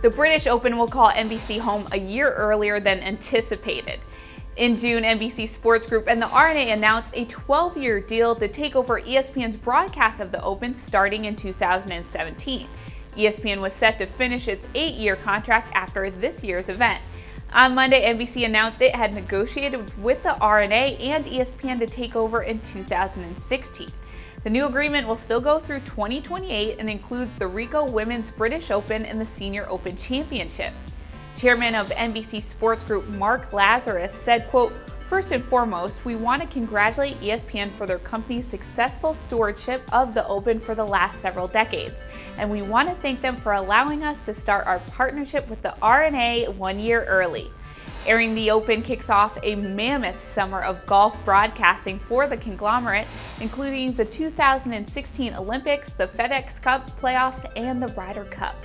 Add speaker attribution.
Speaker 1: The British Open will call NBC home a year earlier than anticipated. In June, NBC Sports Group and the R&A announced a 12 year deal to take over ESPN's broadcast of the Open starting in 2017. ESPN was set to finish its eight year contract after this year's event. On Monday, NBC announced it had negotiated with the R&A and ESPN to take over in 2016. The new agreement will still go through 2028 and includes the Ricoh Women's British Open and the Senior Open Championship. Chairman of NBC Sports Group Mark Lazarus said, quote, First and foremost, we want to congratulate ESPN for their company's successful stewardship of the Open for the last several decades, and we want to thank them for allowing us to start our partnership with the R&A one year early. Airing the Open kicks off a mammoth summer of golf broadcasting for the conglomerate, including the 2016 Olympics, the FedEx Cup playoffs, and the Ryder Cup.